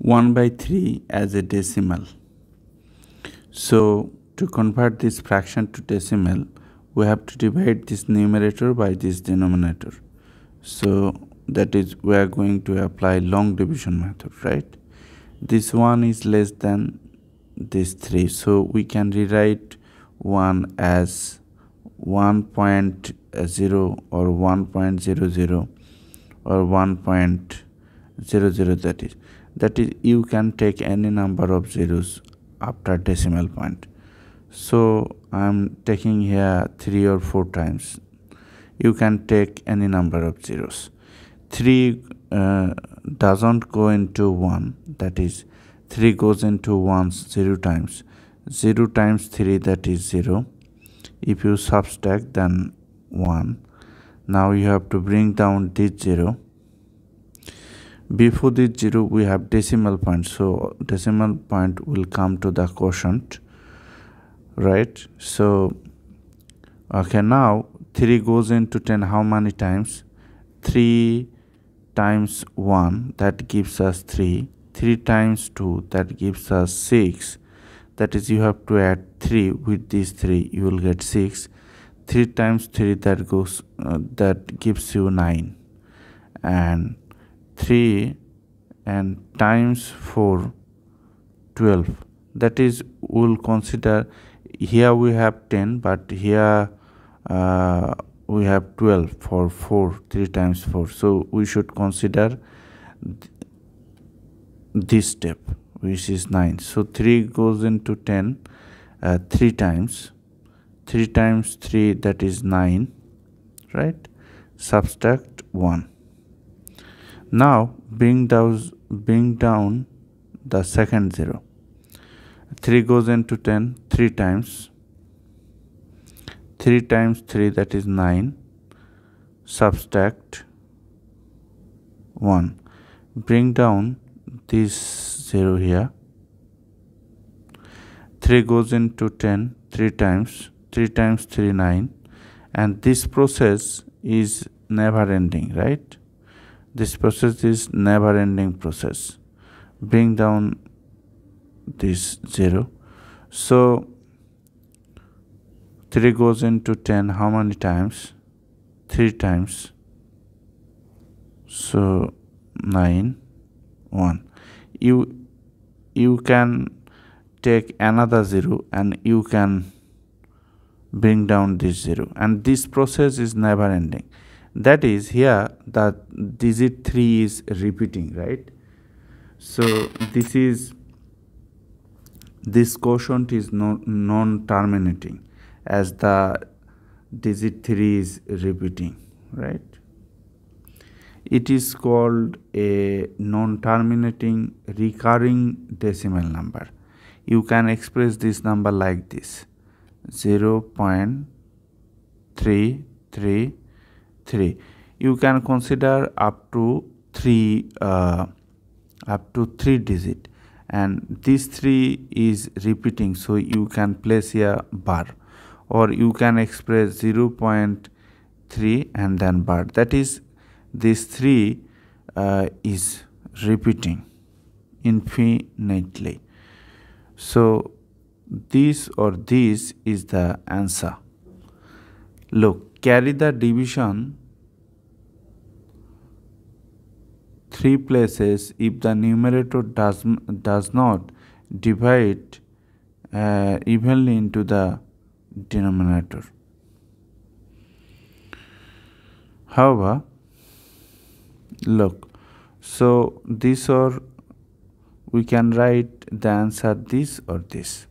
1 by 3 as a decimal. So to convert this fraction to decimal, we have to divide this numerator by this denominator. So that is we are going to apply long division method, right? This one is less than this 3. So we can rewrite 1 as 1.0 or 1.00 or 1.00 that is that is you can take any number of zeros after decimal point. So i'm taking here three or four times. You can take any number of zeros. 3 uh, doesn't go into 1 that is 3 goes into 1 0 times. 0 times 3 that is 0 if you subtract then 1 now you have to bring down this 0 before this 0 we have decimal point. So decimal point will come to the quotient right? So okay now 3 goes into 10 how many times? 3 times 1 that gives us 3 3 times 2 that gives us 6 that is you have to add 3 with these 3 you will get 6 3 times 3 that goes uh, that gives you 9 and 3 and times 4 12 that is we'll consider here we have 10 but here uh, we have 12 for 4 3 times 4 so we should consider th this step which is 9 so 3 goes into 10 uh, 3 times. 3 times 3 that is 9 right? Subtract 1 now bring down bring down the second zero. 3 goes into 10 3 times. 3 times 3 that is 9 subtract 1 bring down this 0 here. 3 goes into 10 3 times. 3 times 3 9 and this process is never ending right this process is never ending process. Bring down this 0 so 3 goes into 10 how many times? 3 times. So 9 1 you you can take another 0 and you can bring down this 0 and this process is never ending that is here the digit 3 is repeating right? So this is this quotient is non terminating as the digit 3 is repeating right? It is called a non terminating recurring decimal number. You can express this number like this 0 0.33 3 you can consider up to 3 uh, up to 3 digit. And this 3 is repeating so you can place a bar. Or you can express 0 0.3 and then bar. That is this 3 uh, is repeating infinitely. So this or this is the answer. Look carry the division three places if the numerator does, does not divide uh, evenly into the denominator. However, look, so this or we can write the answer this or this.